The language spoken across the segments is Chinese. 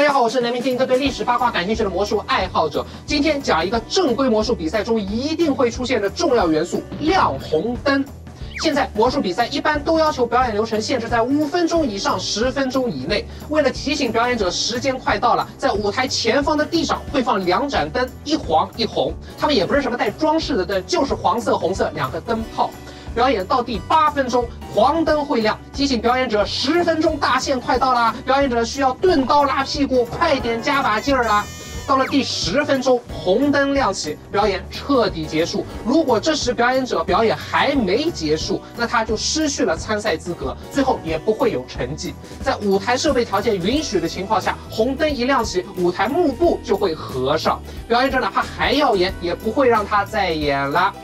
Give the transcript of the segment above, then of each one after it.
大家好，我是南明镜，一个对历史八卦感兴趣的魔术爱好者。今天讲一个正规魔术比赛中一定会出现的重要元素——亮红灯。现在魔术比赛一般都要求表演流程限制在五分钟以上十分钟以内。为了提醒表演者时间快到了，在舞台前方的地上会放两盏灯，一黄一红。它们也不是什么带装饰的灯，就是黄色、红色两个灯泡。表演到第八分钟，黄灯会亮，提醒表演者十分钟大限快到了。表演者需要钝刀拉屁股，快点加把劲儿啊！到了第十分钟，红灯亮起，表演彻底结束。如果这时表演者表演还没结束，那他就失去了参赛资格，最后也不会有成绩。在舞台设备条件允许的情况下，红灯一亮起，舞台幕布就会合上，表演者哪怕还要演，也不会让他再演了。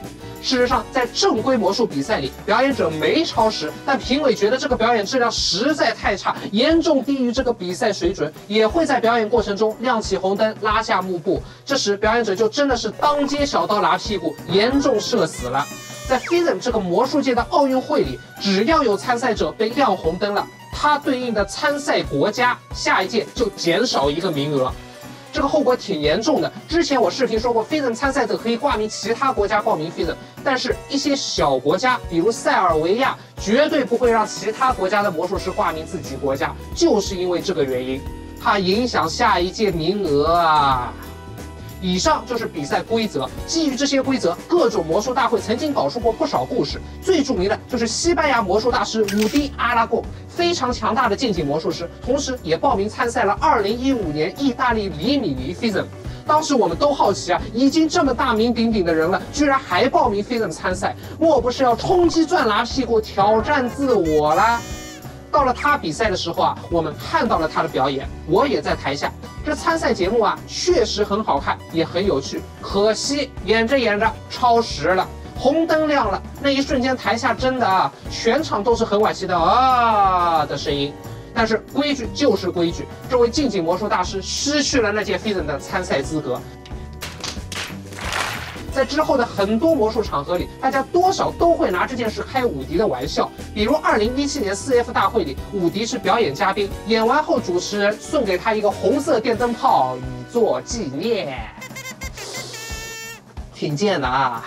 事实上，在正规魔术比赛里，表演者没超时，但评委觉得这个表演质量实在太差，严重低于这个比赛水准，也会在表演过程中亮起红灯，拉下幕布。这时，表演者就真的是当街小刀拉屁股，严重社死了。在 FISM 这个魔术界的奥运会里，只要有参赛者被亮红灯了，他对应的参赛国家下一届就减少一个名额。这个后果挺严重的。之前我视频说过，FISM 参赛者可以挂名其他国家报名 FISM，但是一些小国家，比如塞尔维亚，绝对不会让其他国家的魔术师挂名自己国家，就是因为这个原因，怕影响下一届名额啊。以上就是比赛规则。基于这些规则，各种魔术大会曾经搞出过不少故事。最著名的就是西班牙魔术大师伍迪·阿拉贡，非常强大的近景魔术师，同时也报名参赛了2015年意大利里米尼 FISM。当时我们都好奇啊，已经这么大名鼎鼎的人了，居然还报名 FISM 参赛，莫不是要冲击钻拿屁股挑战自我啦？到了他比赛的时候啊，我们看到了他的表演，我也在台下。这参赛节目啊，确实很好看，也很有趣。可惜演着演着超时了，红灯亮了，那一瞬间台下真的啊，全场都是很惋惜的啊的声音。但是规矩就是规矩，这位近景魔术大师失去了那届新人的参赛资格。在之后的很多魔术场合里，大家多少都会拿这件事开伍迪的玩笑。比如二零一七年四 F 大会里，伍迪是表演嘉宾，演完后主持人送给他一个红色电灯泡以作纪念，挺贱的啊。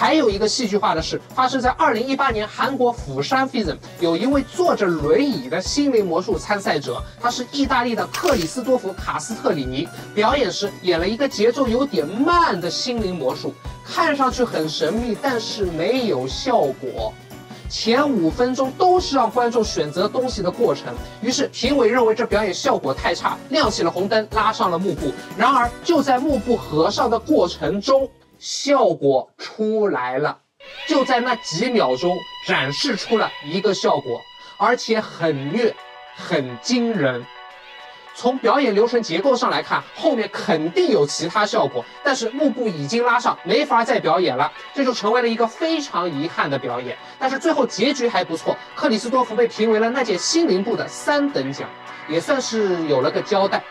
还有一个戏剧化的事，发生在二零一八年韩国釜山 FISM，有一位坐着轮椅的心灵魔术参赛者，他是意大利的克里斯多夫卡斯特里尼。表演时演了一个节奏有点慢的心灵魔术，看上去很神秘，但是没有效果。前五分钟都是让观众选择东西的过程，于是评委认为这表演效果太差，亮起了红灯，拉上了幕布。然而就在幕布合上的过程中。效果出来了，就在那几秒钟展示出了一个效果，而且很虐，很惊人。从表演流程结构上来看，后面肯定有其他效果，但是幕布已经拉上，没法再表演了，这就成为了一个非常遗憾的表演。但是最后结局还不错，克里斯多夫被评为了那届心灵部的三等奖，也算是有了个交代。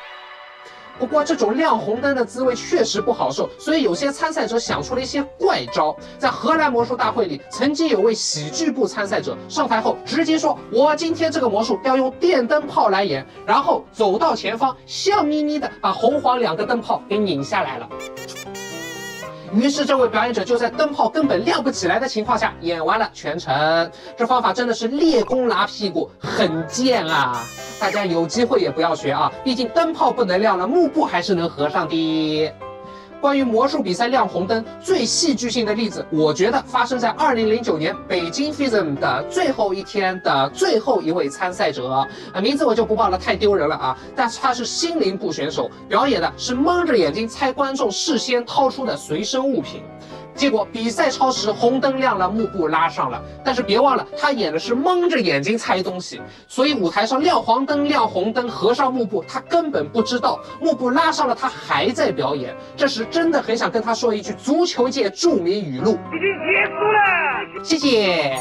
不过这种亮红灯的滋味确实不好受，所以有些参赛者想出了一些怪招。在荷兰魔术大会里，曾经有位喜剧部参赛者上台后直接说：“我今天这个魔术要用电灯泡来演。”然后走到前方，笑眯眯的把红黄两个灯泡给拧下来了。于是这位表演者就在灯泡根本亮不起来的情况下演完了全程。这方法真的是练功拉屁股，很贱啊！大家有机会也不要学啊，毕竟灯泡不能亮了，幕布还是能合上的。关于魔术比赛亮红灯最戏剧性的例子，我觉得发生在二零零九年北京 FISM 的最后一天的最后一位参赛者，啊，名字我就不报了，太丢人了啊！但是他是心灵部选手，表演的是蒙着眼睛猜观众事先掏出的随身物品。结果比赛超时，红灯亮了，幕布拉上了。但是别忘了，他演的是蒙着眼睛猜东西，所以舞台上亮黄灯、亮红灯、合上幕布，他根本不知道。幕布拉上了，他还在表演。这时真的很想跟他说一句足球界著名语录：已经结束了，谢谢。